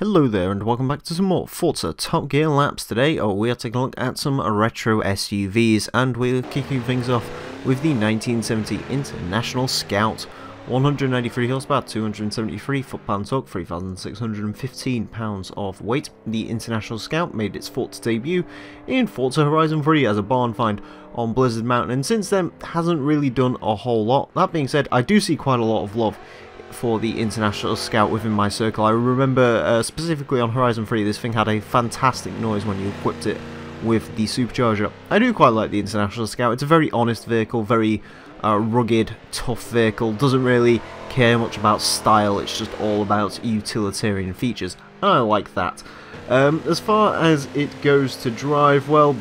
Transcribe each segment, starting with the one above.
Hello there and welcome back to some more Forza Top Gear laps today. Oh, we are taking a look at some retro SUVs and we're kicking things off with the 1970 International Scout. 193 horsepower, 273 foot-pound torque, 3,615 pounds of weight. The International Scout made its Forza debut in Forza Horizon 3 as a barn find on Blizzard Mountain and since then hasn't really done a whole lot. That being said, I do see quite a lot of love for the International Scout within my circle. I remember uh, specifically on Horizon 3 this thing had a fantastic noise when you equipped it with the supercharger. I do quite like the International Scout. It's a very honest vehicle, very uh, rugged, tough vehicle. Doesn't really care much about style, it's just all about utilitarian features. And I like that. Um, as far as it goes to drive, well,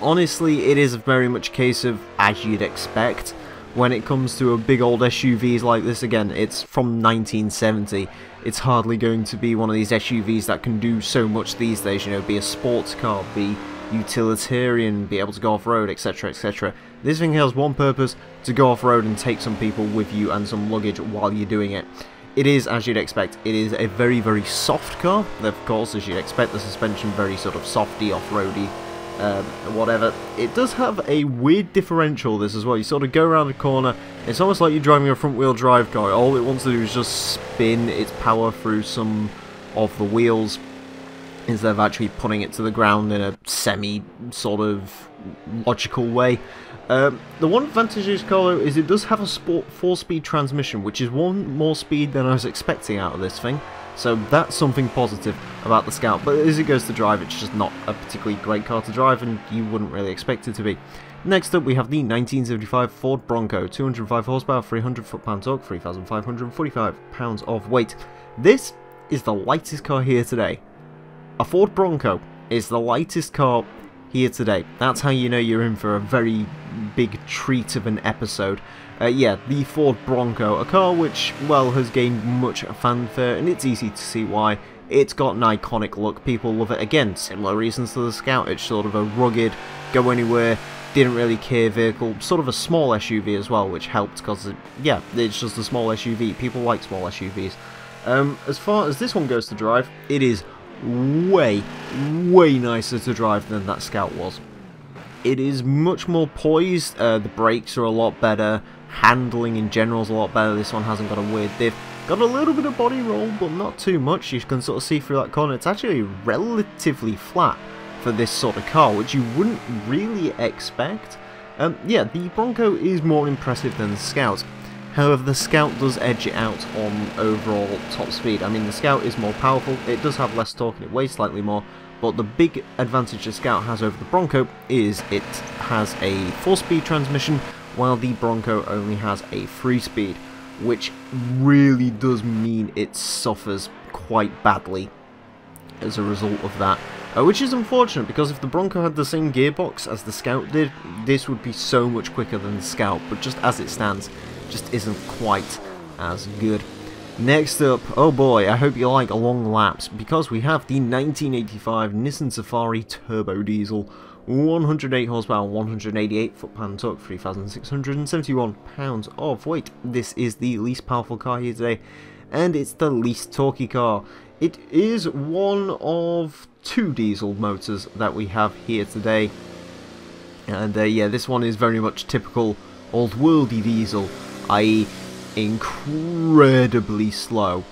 honestly, it is very much a case of as you'd expect. When it comes to a big old SUVs like this, again, it's from 1970. It's hardly going to be one of these SUVs that can do so much these days, you know, be a sports car, be utilitarian, be able to go off-road, etc, etc. This thing has one purpose, to go off-road and take some people with you and some luggage while you're doing it. It is, as you'd expect, it is a very, very soft car. Of course, as you'd expect, the suspension very sort of softy, off-roady, um, whatever. It does have a weird differential, this as well. You sort of go around a corner, it's almost like you're driving a front-wheel drive car. All it wants to do is just spin its power through some of the wheels instead of actually putting it to the ground in a semi sort of logical way. Um, the one advantage of this car though is it does have a sport 4-speed transmission, which is one more speed than I was expecting out of this thing. So that's something positive about the Scout, but as it goes to drive, it's just not a particularly great car to drive, and you wouldn't really expect it to be. Next up, we have the 1975 Ford Bronco, 205 horsepower, 300 foot-pound torque, 3,545 pounds of weight. This is the lightest car here today. A Ford Bronco is the lightest car here today. That's how you know you're in for a very big treat of an episode. Uh, yeah, the Ford Bronco, a car which, well, has gained much fanfare, and it's easy to see why. It's got an iconic look, people love it. Again, similar reasons to the Scout, it's sort of a rugged, go anywhere, didn't really care vehicle, sort of a small SUV as well, which helped because, it, yeah, it's just a small SUV. People like small SUVs. Um, as far as this one goes to drive, it is way, way nicer to drive than that Scout was. It is much more poised, uh, the brakes are a lot better, handling in general is a lot better, this one hasn't got a weird diff. Got a little bit of body roll, but not too much, you can sort of see through that corner. It's actually relatively flat for this sort of car, which you wouldn't really expect. Um, yeah, the Bronco is more impressive than the Scout. However, the Scout does edge it out on overall top speed. I mean, the Scout is more powerful, it does have less torque and it weighs slightly more, but the big advantage the Scout has over the Bronco is it has a 4-speed transmission, while the Bronco only has a 3-speed, which really does mean it suffers quite badly as a result of that. Uh, which is unfortunate because if the Bronco had the same gearbox as the Scout did, this would be so much quicker than the Scout, but just as it stands, just isn't quite as good. Next up, oh boy, I hope you like a long laps, because we have the 1985 Nissan Safari Turbo Diesel. 108 horsepower, 188 foot-pound torque, 3,671 pounds of weight. This is the least powerful car here today, and it's the least torquey car. It is one of two diesel motors that we have here today. And uh, yeah, this one is very much typical old-worldy diesel, i.e. incredibly slow.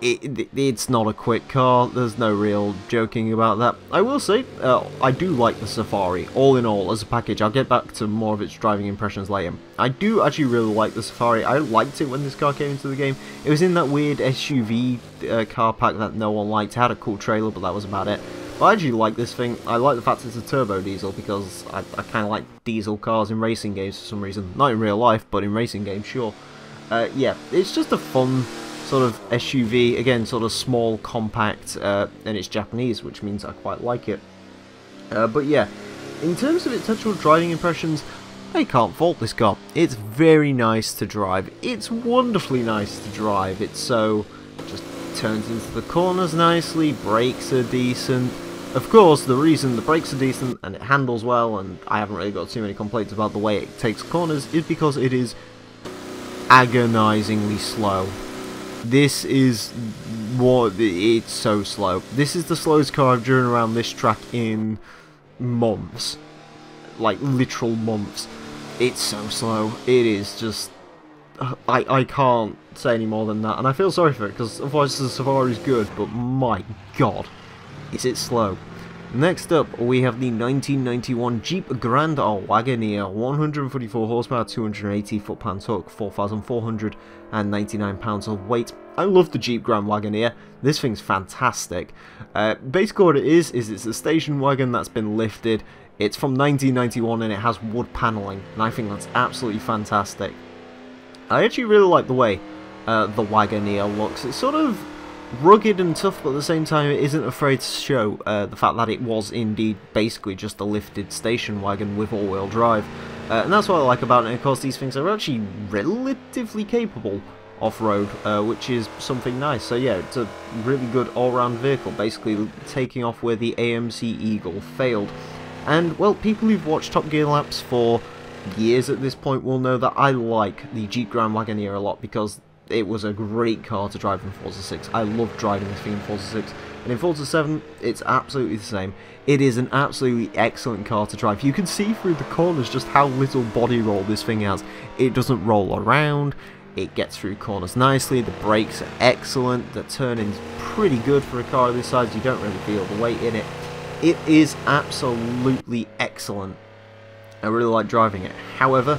It, it, it's not a quick car, there's no real joking about that. I will say, uh, I do like the Safari, all in all, as a package. I'll get back to more of its driving impressions later. I do actually really like the Safari. I liked it when this car came into the game. It was in that weird SUV uh, car pack that no one liked. It had a cool trailer, but that was about it. I actually like this thing. I like the fact it's a turbo diesel because I, I kind of like diesel cars in racing games for some reason. Not in real life, but in racing games, sure. Uh, yeah, it's just a fun sort of SUV, again, sort of small, compact, uh, and it's Japanese, which means I quite like it. Uh, but yeah, in terms of its actual driving impressions, I can't fault this car. It's very nice to drive. It's wonderfully nice to drive. It's so, just turns into the corners nicely, brakes are decent. Of course, the reason the brakes are decent and it handles well, and I haven't really got too many complaints about the way it takes corners, is because it is agonizingly slow. This is what it's so slow. This is the slowest car I've driven around this track in months, like literal months. It's so slow. It is just. I I can't say any more than that, and I feel sorry for it because otherwise the Safari's good, but my god, is it slow. Next up, we have the 1991 Jeep Grand Wagoneer, 144 horsepower, 280 foot-pound torque, 4,499 pounds of weight. I love the Jeep Grand Wagoneer. This thing's fantastic. Uh, basically what it is, is it's a station wagon that's been lifted. It's from 1991 and it has wood paneling, and I think that's absolutely fantastic. I actually really like the way uh, the Wagoneer looks. It's sort of rugged and tough, but at the same time it isn't afraid to show uh, the fact that it was indeed basically just a lifted station wagon with all-wheel drive. Uh, and that's what I like about it, of course these things are actually relatively capable off-road, uh, which is something nice. So yeah, it's a really good all-round vehicle, basically taking off where the AMC Eagle failed. And, well, people who've watched Top Gear laps for years at this point will know that I like the Jeep Grand Wagoneer a lot because it was a great car to drive in Forza 6. I loved driving this thing in Forza 6. And in Forza 7, it's absolutely the same. It is an absolutely excellent car to drive. You can see through the corners just how little body roll this thing has. It doesn't roll around, it gets through corners nicely, the brakes are excellent, the turning's pretty good for a car of this size, you don't really feel the weight in it. It is absolutely excellent. I really like driving it. However,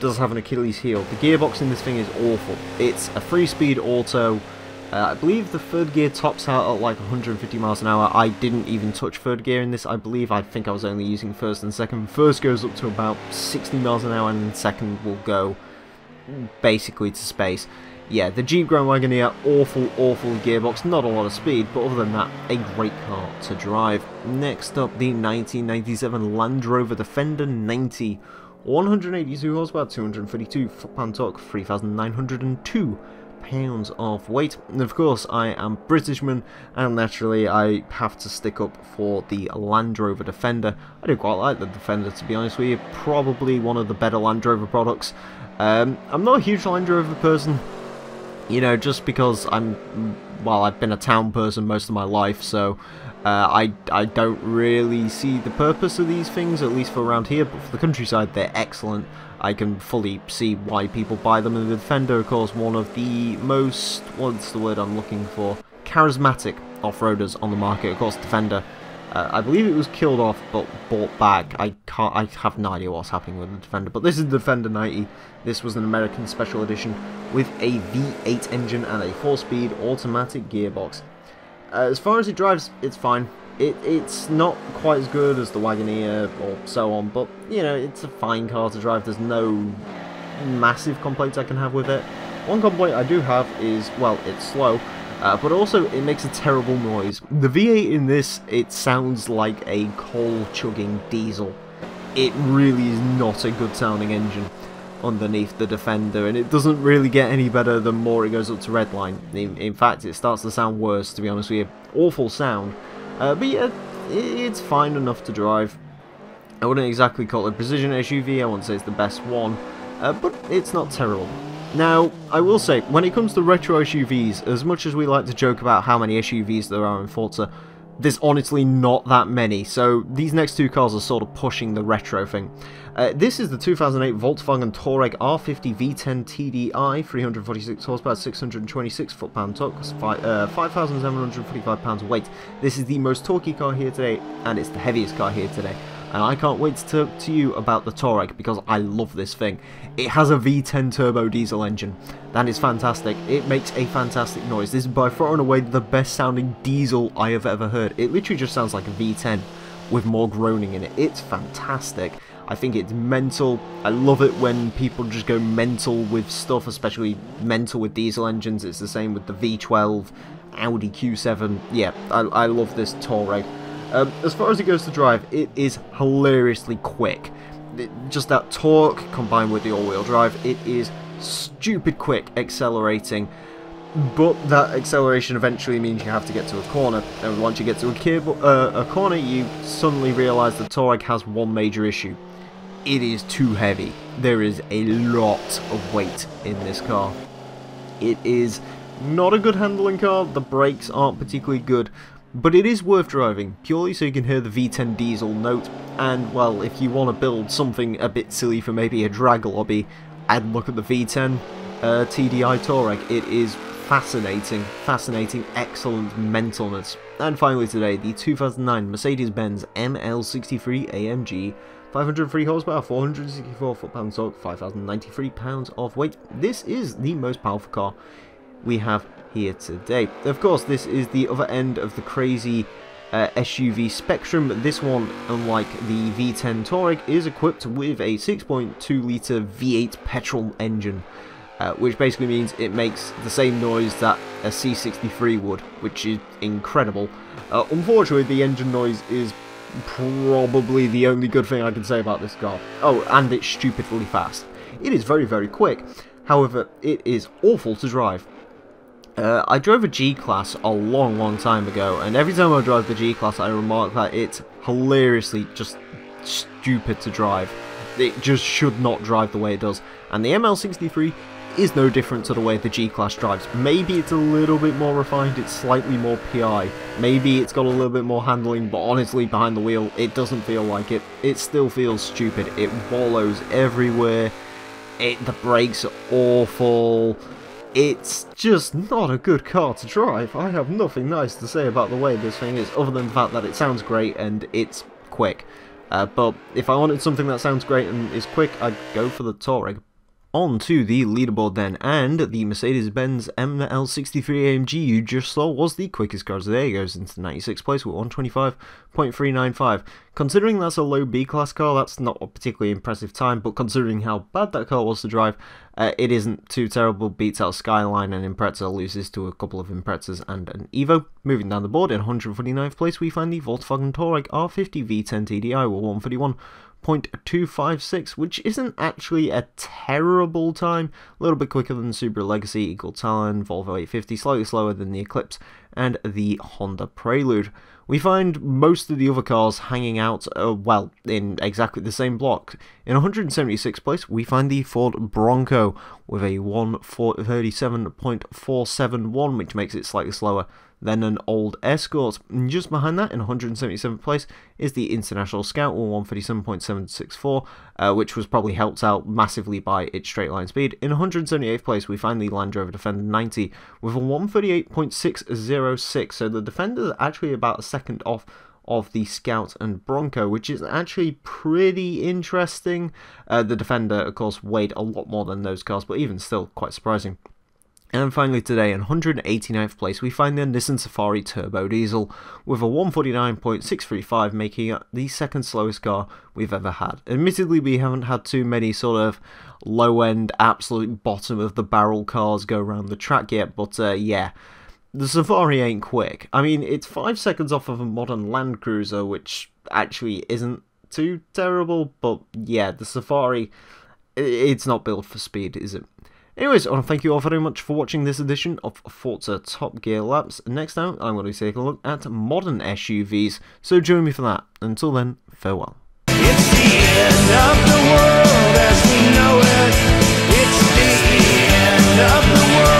does have an Achilles heel. The gearbox in this thing is awful. It's a free-speed auto. Uh, I believe the third gear tops out at like 150 miles an hour. I didn't even touch third gear in this. I believe I think I was only using first and second. First goes up to about 60 miles an hour and second will go basically to space. Yeah, the Jeep Grand Wagoneer, awful, awful gearbox, not a lot of speed, but other than that, a great car to drive. Next up, the 1997 Land Rover Defender 90 182 horsepower, 232 foot-pound torque, 3,902 pounds of weight. And of course, I am Britishman, and naturally, I have to stick up for the Land Rover Defender. I do quite like the Defender, to be honest with you. Probably one of the better Land Rover products. Um, I'm not a huge Land Rover person, you know, just because I'm, well, I've been a town person most of my life, so uh, I, I don't really see the purpose of these things, at least for around here, but for the countryside they're excellent. I can fully see why people buy them, and the Defender, of course, one of the most, what's the word I'm looking for, charismatic off-roaders on the market. Of course, Defender, uh, I believe it was killed off, but bought back. I can't, I have no idea what's happening with the Defender, but this is the Defender 90. This was an American special edition with a V8 engine and a 4-speed automatic gearbox. Uh, as far as it drives, it's fine. It, it's not quite as good as the Wagoneer or so on, but, you know, it's a fine car to drive. There's no massive complaints I can have with it. One complaint I do have is, well, it's slow, uh, but also it makes a terrible noise. The V8 in this, it sounds like a coal-chugging diesel. It really is not a good sounding engine underneath the Defender, and it doesn't really get any better the more it goes up to Redline. In, in fact, it starts to sound worse, to be honest with you. Awful sound. Uh, but yeah, it's fine enough to drive. I wouldn't exactly call it a precision SUV, I wouldn't say it's the best one, uh, but it's not terrible. Now, I will say, when it comes to retro SUVs, as much as we like to joke about how many SUVs there are in Forza, there's honestly not that many, so these next two cars are sort of pushing the retro thing. Uh, this is the 2008 Volkswagen Touareg R50 V10 TDI, 346 horsepower, 626 foot-pound torque, uh, 5,745 pounds of weight. This is the most torquey car here today, and it's the heaviest car here today and I can't wait to talk to you about the Touareg because I love this thing. It has a V10 turbo diesel engine. That is fantastic. It makes a fantastic noise. This is by far and away the best sounding diesel I have ever heard. It literally just sounds like a V10 with more groaning in it. It's fantastic. I think it's mental. I love it when people just go mental with stuff, especially mental with diesel engines. It's the same with the V12, Audi Q7. Yeah, I, I love this Touareg. Um, as far as it goes to drive, it is hilariously quick. It, just that torque combined with the all-wheel drive, it is stupid quick accelerating. But that acceleration eventually means you have to get to a corner, and once you get to a, cable, uh, a corner, you suddenly realise the Touareg has one major issue. It is too heavy. There is a lot of weight in this car. It is Not a good handling car, the brakes aren't particularly good, but it is worth driving, purely so you can hear the V10 diesel note, and well, if you want to build something a bit silly for maybe a drag lobby, and look at the V10 uh, TDI Touareg, it is fascinating, fascinating, excellent mentalness. And finally today, the 2009 Mercedes-Benz ML63 AMG 503 horsepower, 464 foot-pounds torque, 5,093 pounds of weight. This is the most powerful car we have here today. Of course, this is the other end of the crazy uh, SUV spectrum. This one, unlike the V10 Touareg, is equipped with a 6.2 litre V8 petrol engine. Uh, which basically means it makes the same noise that a C63 would, which is incredible. Uh, unfortunately, the engine noise is probably the only good thing I can say about this car. Oh, and it's stupidly fast. It is very, very quick. However, it is awful to drive. Uh, I drove a G-Class a long, long time ago, and every time I drive the G-Class, I remark that it's hilariously just stupid to drive. It just should not drive the way it does. And the ML63 is no different to the way the G-Class drives. Maybe it's a little bit more refined, it's slightly more PI. Maybe it's got a little bit more handling, but honestly, behind the wheel, it doesn't feel like it. It still feels stupid. It wallows everywhere. It, the brakes are awful. It's just not a good car to drive. I have nothing nice to say about the way this thing is, other than the fact that it sounds great and it's quick. Uh, but if I wanted something that sounds great and is quick, I'd go for the Touareg. On to the leaderboard then, and the Mercedes-Benz ML63 AMG you just saw was the quickest car today. It goes into 96th place with 125.395. Considering that's a low B-class car, that's not a particularly impressive time, but considering how bad that car was to drive, uh, it isn't too terrible. Beats out Skyline and Impreza, loses to a couple of Imprezas and an Evo. Moving down the board, in 149th place we find the Volkswagen Touareg R50 V10 TDI with 131. 0.256, which isn't actually a terrible time. A little bit quicker than Subaru Legacy, Eagle Talon, Volvo 850, slightly slower than the Eclipse, and the Honda Prelude. We find most of the other cars hanging out, uh, well, in exactly the same block. In 176th place, we find the Ford Bronco with a 137.471, which makes it slightly slower then an old Escort. And just behind that, in 177th place, is the International Scout with 137.764, uh, which was probably helped out massively by its straight line speed. In 178th place, we find the Land Rover Defender 90 with a 138.606, so the Defender is actually about a second off of the Scout and Bronco, which is actually pretty interesting. Uh, the Defender, of course, weighed a lot more than those cars, but even still, quite surprising. And finally today, in 189th place, we find the Nissan Safari Turbo Diesel with a 149.635, making it the second slowest car we've ever had. Admittedly, we haven't had too many sort of low-end, absolute bottom of the barrel cars go around the track yet, but uh, yeah, the Safari ain't quick. I mean, it's five seconds off of a modern Land Cruiser, which actually isn't too terrible, but yeah, the Safari, it's not built for speed, is it? Anyways, I want to thank you all very much for watching this edition of Forza Top Gear Laps. Next time, I'm going to be taking a look at modern SUVs, so join me for that. Until then, farewell. It's the end of the world.